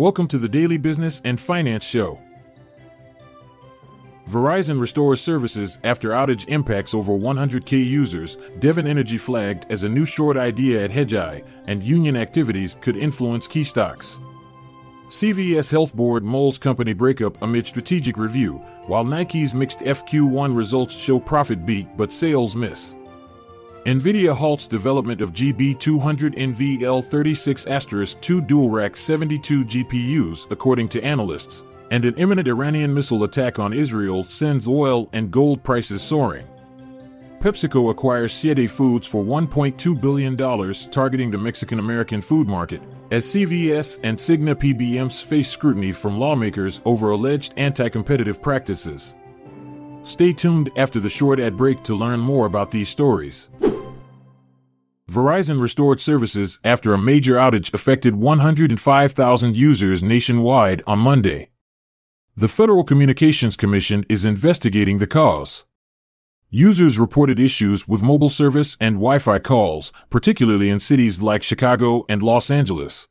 Welcome to the Daily Business and Finance Show. Verizon restores services after outage impacts over 100K users. Devon Energy flagged as a new short idea at Hedgeye, and union activities could influence key stocks. CVS Health Board mulls company breakup amid strategic review, while Nike's mixed FQ1 results show profit beat but sales miss. NVIDIA halts development of GB200 NVL36 2 dual rack 72 GPUs, according to analysts, and an imminent Iranian missile attack on Israel sends oil and gold prices soaring. PepsiCo acquires Siete Foods for $1.2 billion, targeting the Mexican American food market, as CVS and Cigna PBMs face scrutiny from lawmakers over alleged anti competitive practices. Stay tuned after the short ad break to learn more about these stories. Verizon restored services after a major outage affected 105,000 users nationwide on Monday. The Federal Communications Commission is investigating the cause. Users reported issues with mobile service and Wi Fi calls, particularly in cities like Chicago and Los Angeles.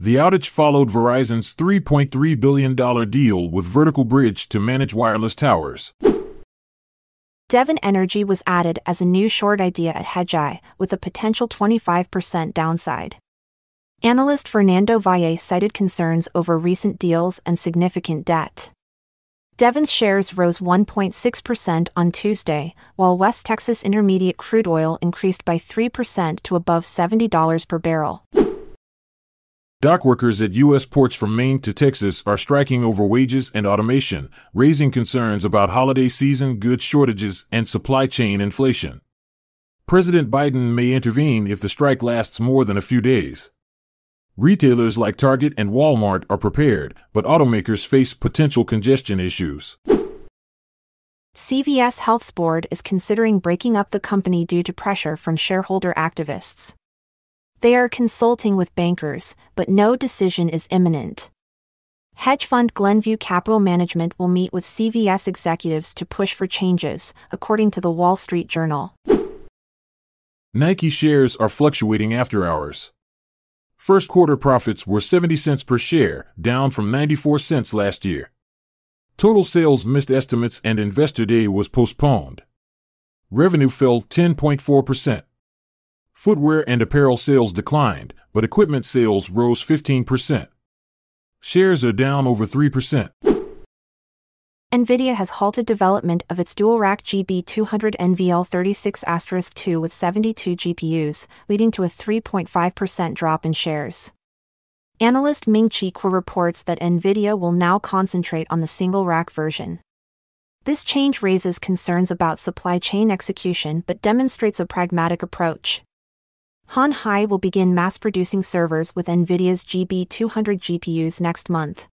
The outage followed Verizon's $3.3 billion deal with Vertical Bridge to manage wireless towers. Devon Energy was added as a new short idea at Hedgeye, with a potential 25% downside. Analyst Fernando Valle cited concerns over recent deals and significant debt. Devon's shares rose 1.6% on Tuesday, while West Texas Intermediate crude oil increased by 3% to above $70 per barrel. Dock workers at U.S. ports from Maine to Texas are striking over wages and automation, raising concerns about holiday season goods shortages and supply chain inflation. President Biden may intervene if the strike lasts more than a few days. Retailers like Target and Walmart are prepared, but automakers face potential congestion issues. CVS Health's board is considering breaking up the company due to pressure from shareholder activists. They are consulting with bankers, but no decision is imminent. Hedge fund Glenview Capital Management will meet with CVS executives to push for changes, according to the Wall Street Journal. Nike shares are fluctuating after hours. First quarter profits were 70 cents per share, down from 94 cents last year. Total sales missed estimates and Investor Day was postponed. Revenue fell 10.4%. Footwear and apparel sales declined, but equipment sales rose 15%. Shares are down over 3%. NVIDIA has halted development of its dual rack GB200 NVL36 2 with 72 GPUs, leading to a 3.5% drop in shares. Analyst Ming Chi Kuo reports that NVIDIA will now concentrate on the single rack version. This change raises concerns about supply chain execution but demonstrates a pragmatic approach. Hon Hai will begin mass producing servers with NVIDIA's GB200 GPUs next month.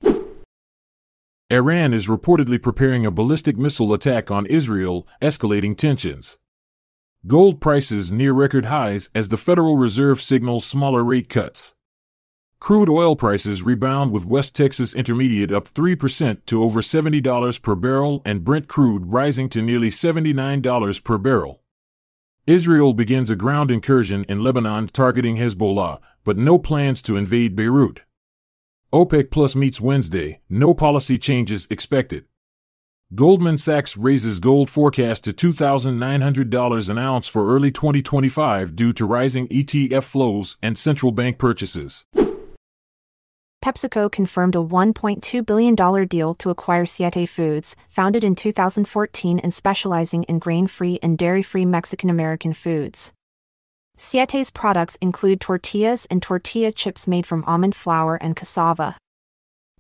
Iran is reportedly preparing a ballistic missile attack on Israel, escalating tensions. Gold prices near record highs as the Federal Reserve signals smaller rate cuts. Crude oil prices rebound with West Texas Intermediate up 3% to over $70 per barrel and Brent crude rising to nearly $79 per barrel. Israel begins a ground incursion in Lebanon targeting Hezbollah, but no plans to invade Beirut. OPEC Plus meets Wednesday, no policy changes expected. Goldman Sachs raises gold forecast to $2,900 an ounce for early 2025 due to rising ETF flows and central bank purchases. PepsiCo confirmed a $1.2 billion deal to acquire Siete Foods, founded in 2014 and specializing in grain free and dairy free Mexican American foods. Siete's products include tortillas and tortilla chips made from almond flour and cassava.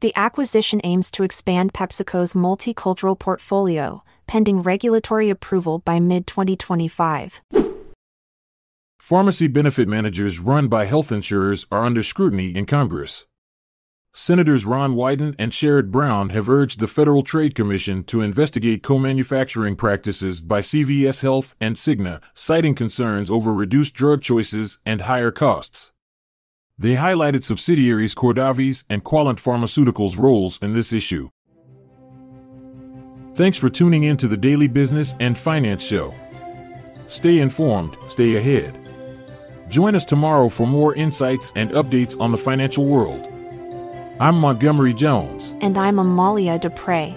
The acquisition aims to expand PepsiCo's multicultural portfolio, pending regulatory approval by mid 2025. Pharmacy benefit managers run by health insurers are under scrutiny in Congress. Senators Ron Wyden and Sherrod Brown have urged the Federal Trade Commission to investigate co manufacturing practices by CVS Health and Cigna, citing concerns over reduced drug choices and higher costs. They highlighted subsidiaries Cordavis and Quallent Pharmaceuticals' roles in this issue. Thanks for tuning in to the Daily Business and Finance Show. Stay informed, stay ahead. Join us tomorrow for more insights and updates on the financial world. I'm Montgomery Jones. And I'm Amalia Dupre.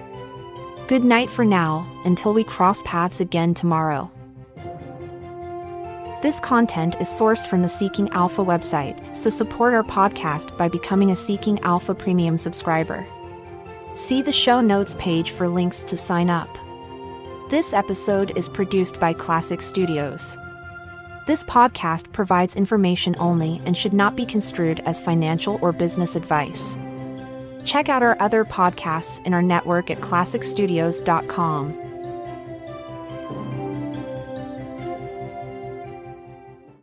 Good night for now, until we cross paths again tomorrow. This content is sourced from the Seeking Alpha website, so support our podcast by becoming a Seeking Alpha Premium subscriber. See the show notes page for links to sign up. This episode is produced by Klassic Studios. This podcast provides information only and should not be construed as financial or business advice. Check out our other podcasts in our network at klassicstudios.com.